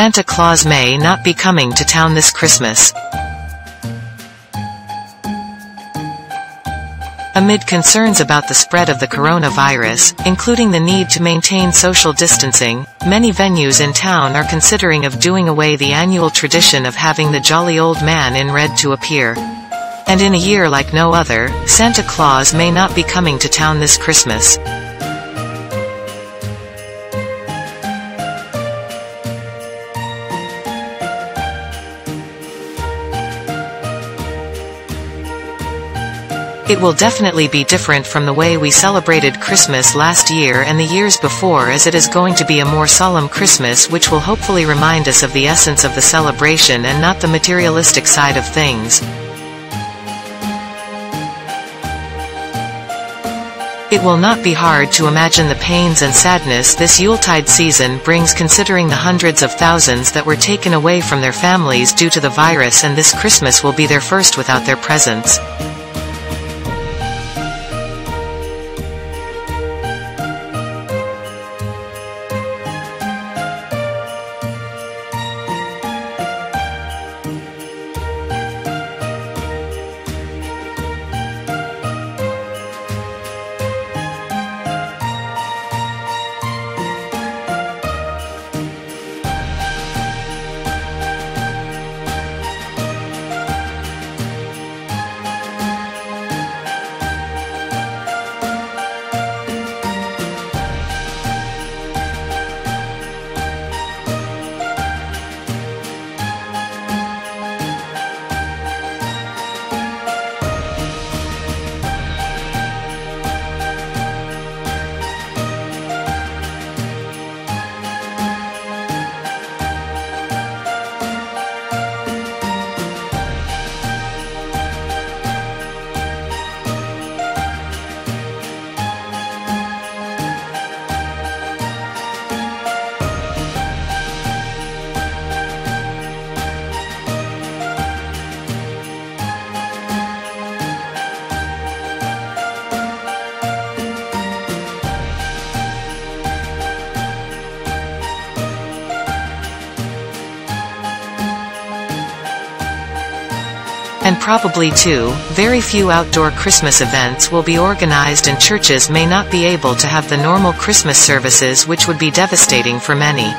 Santa Claus may not be coming to town this Christmas. Amid concerns about the spread of the coronavirus, including the need to maintain social distancing, many venues in town are considering of doing away the annual tradition of having the jolly old man in red to appear. And in a year like no other, Santa Claus may not be coming to town this Christmas. It will definitely be different from the way we celebrated Christmas last year and the years before as it is going to be a more solemn Christmas which will hopefully remind us of the essence of the celebration and not the materialistic side of things. It will not be hard to imagine the pains and sadness this Yuletide season brings considering the hundreds of thousands that were taken away from their families due to the virus and this Christmas will be their first without their presence. And probably too, very few outdoor Christmas events will be organized and churches may not be able to have the normal Christmas services which would be devastating for many.